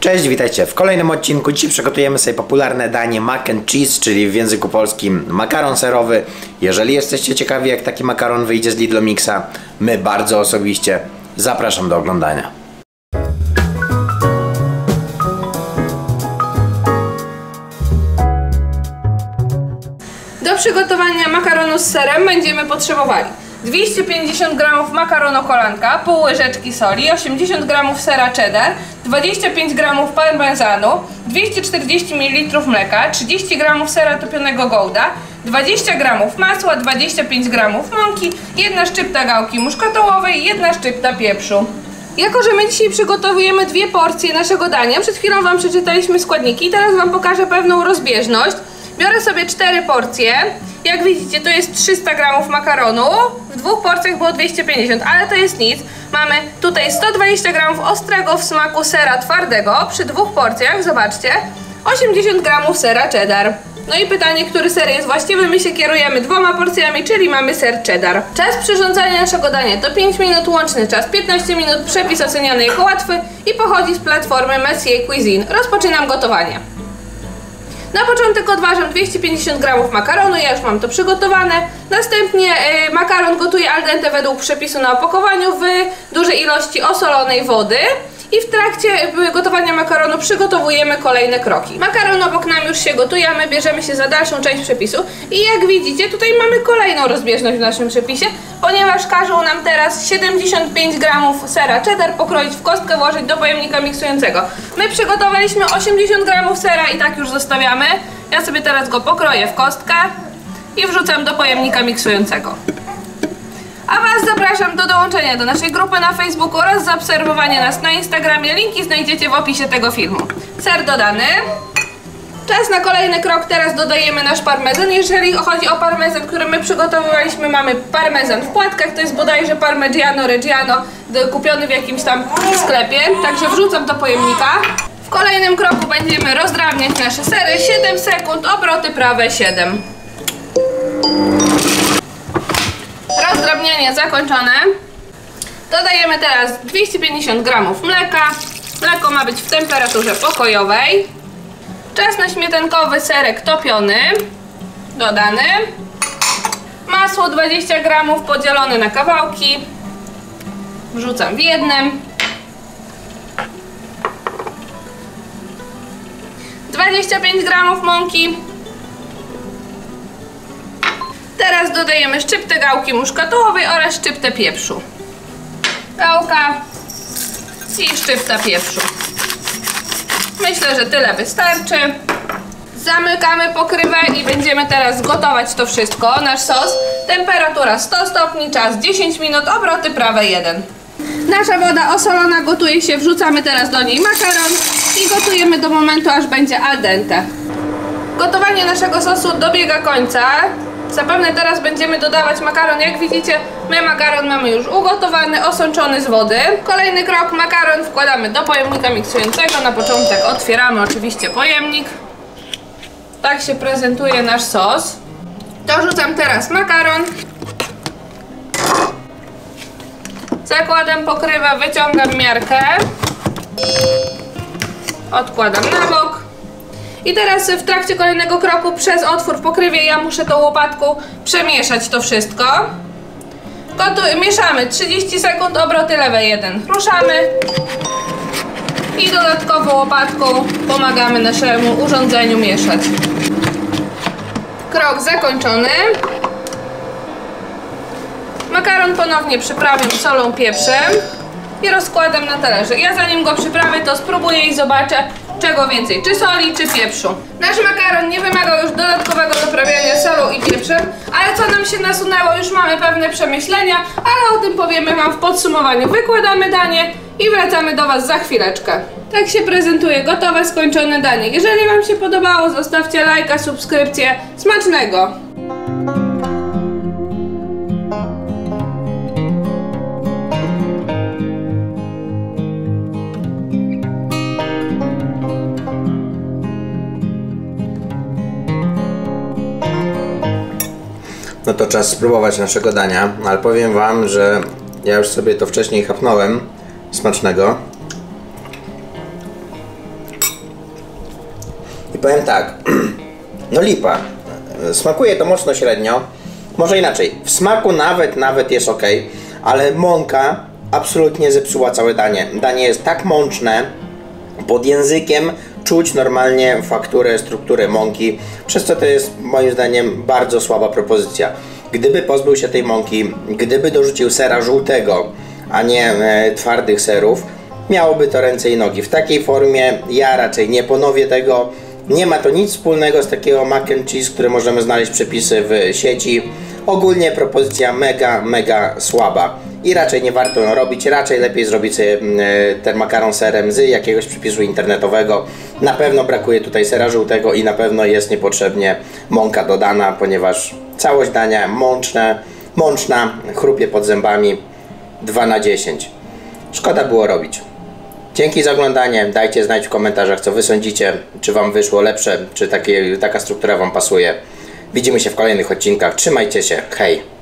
Cześć, witajcie w kolejnym odcinku. Dzisiaj przygotujemy sobie popularne danie mac and cheese, czyli w języku polskim makaron serowy. Jeżeli jesteście ciekawi jak taki makaron wyjdzie z Lidl Mixa, my bardzo osobiście zapraszam do oglądania. Do przygotowania makaronu z serem będziemy potrzebowali 250 g makaronu kolanka, pół łyżeczki soli, 80 g sera cheddar, 25 g parmezanu, 240 ml mleka, 30 g sera topionego gouda, 20 g masła, 25 g mąki, jedna szczypta gałki muszkatołowej, jedna szczypta pieprzu. Jako, że my dzisiaj przygotowujemy dwie porcje naszego dania, przed chwilą Wam przeczytaliśmy składniki teraz Wam pokażę pewną rozbieżność. Biorę sobie cztery porcje. Jak widzicie, to jest 300 gramów makaronu. W dwóch porcjach było 250, ale to jest nic. Mamy tutaj 120 gramów ostrego w smaku sera twardego. Przy dwóch porcjach, zobaczcie, 80 gramów sera cheddar. No i pytanie, który ser jest właściwy? My się kierujemy dwoma porcjami, czyli mamy ser cheddar. Czas przyrządzania naszego dania to 5 minut, łączny czas 15 minut, przepis oceniany jako łatwy i pochodzi z platformy Messier Cuisine. Rozpoczynam gotowanie. Na początek odważam 250 g makaronu, ja już mam to przygotowane. Następnie y, makaron gotuję al dente według przepisu na opakowaniu w dużej ilości osolonej wody. I w trakcie y, gotowania makaronu przygotowujemy kolejne kroki. Makaron obok nam już się gotuje, my bierzemy się za dalszą część przepisu. I jak widzicie, tutaj mamy kolejną rozbieżność w naszym przepisie, ponieważ każą nam teraz 75 gramów sera cheddar pokroić w kostkę, włożyć do pojemnika miksującego. My przygotowaliśmy 80 gramów sera i tak już zostawiamy. Ja sobie teraz go pokroję w kostkę i wrzucam do pojemnika miksującego. A Was zapraszam do dołączenia do naszej grupy na Facebooku oraz zaobserwowania nas na Instagramie. Linki znajdziecie w opisie tego filmu. Ser dodany. Czas na kolejny krok, teraz dodajemy nasz parmezan. Jeżeli chodzi o parmezan, który my przygotowywaliśmy, mamy parmezan w płatkach, to jest bodajże Parmigiano Reggiano, kupiony w jakimś tam sklepie. Także wrzucam do pojemnika. W kolejnym kroku będziemy rozdrabniać nasze sery. 7 sekund, obroty prawe 7. Rozdrabnianie zakończone. Dodajemy teraz 250 g mleka. Mleko ma być w temperaturze pokojowej. Czas na śmietankowy serek topiony. Dodany. Masło 20 g podzielone na kawałki. Wrzucam w jednym. 25 g mąki. Teraz dodajemy szczyptę gałki muszkatołowej oraz szczyptę pieprzu. Gałka i szczypta pieprzu. Myślę, że tyle wystarczy. Zamykamy pokrywę i będziemy teraz gotować to wszystko. Nasz sos, temperatura 100 stopni, czas 10 minut, obroty prawe 1. Nasza woda osolona gotuje się, wrzucamy teraz do niej makaron i gotujemy do momentu, aż będzie al dente. Gotowanie naszego sosu dobiega końca. Zapewne teraz będziemy dodawać makaron. Jak widzicie, my makaron mamy już ugotowany, osączony z wody. Kolejny krok, makaron wkładamy do pojemnika miksującego. Na początek otwieramy oczywiście pojemnik. Tak się prezentuje nasz sos. Dorzucam teraz makaron. Zakładam pokrywę, wyciągam miarkę. Odkładam na bok. I teraz w trakcie kolejnego kroku przez otwór w pokrywie ja muszę tą łopatką przemieszać to wszystko. Gotuj, mieszamy 30 sekund, obroty lewe 1. Ruszamy. I dodatkowo łopatką pomagamy naszemu urządzeniu mieszać. Krok zakończony. Makaron ponownie przyprawiam solą, pieprzem i rozkładam na talerze. Ja zanim go przyprawię, to spróbuję i zobaczę, czego więcej, czy soli, czy pieprzu. Nasz makaron nie wymagał już dodatkowego doprawiania solą i pieprzem, ale co nam się nasunęło, już mamy pewne przemyślenia, ale o tym powiemy Wam w podsumowaniu. Wykładamy danie i wracamy do Was za chwileczkę. Tak się prezentuje gotowe, skończone danie. Jeżeli Wam się podobało, zostawcie lajka, subskrypcję. Smacznego! No to czas spróbować naszego dania, ale powiem Wam, że ja już sobie to wcześniej chapnąłem. Smacznego. I powiem tak, no lipa. Smakuje to mocno średnio. Może inaczej, w smaku nawet, nawet jest ok, ale mąka absolutnie zepsuła całe danie. Danie jest tak mączne, pod językiem czuć normalnie fakturę, strukturę mąki, przez co to jest moim zdaniem bardzo słaba propozycja. Gdyby pozbył się tej mąki, gdyby dorzucił sera żółtego, a nie e, twardych serów, miałoby to ręce i nogi. W takiej formie ja raczej nie ponowię tego. Nie ma to nic wspólnego z takiego mac and cheese, które możemy znaleźć przepisy w sieci. Ogólnie propozycja mega, mega słaba i raczej nie warto ją robić. Raczej lepiej zrobić sobie e, ten makaron serem z jakiegoś przepisu internetowego. Na pewno brakuje tutaj sera żółtego i na pewno jest niepotrzebnie mąka dodana, ponieważ całość dania mączne, mączna, chrupie pod zębami 2 na 10. Szkoda było robić. Dzięki za oglądanie. Dajcie znać w komentarzach, co Wy sądzicie. Czy Wam wyszło lepsze, czy takie, taka struktura Wam pasuje. Widzimy się w kolejnych odcinkach. Trzymajcie się. Hej!